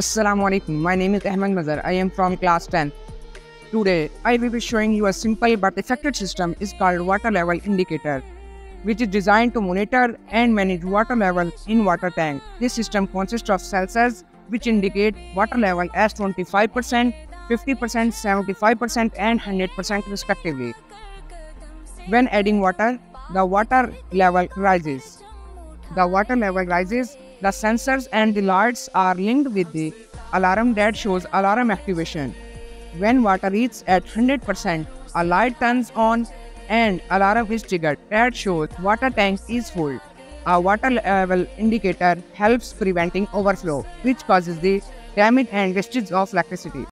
Assalamu alaikum. My name is Ahmad Mazhar. I am from class 10. Today, I will be showing you a simple but effective system is called water level indicator, which is designed to monitor and manage water level in water tank. This system consists of sensors which indicate water level as 25%, 50%, 75%, and 100% respectively. When adding water, the water level rises. The water level rises, the sensors and the lights are linked with the alarm that shows alarm activation. When water reaches at 100%, a light turns on and alarm is triggered that shows water tank is full. A water level indicator helps preventing overflow, which causes the damage and wastage of electricity.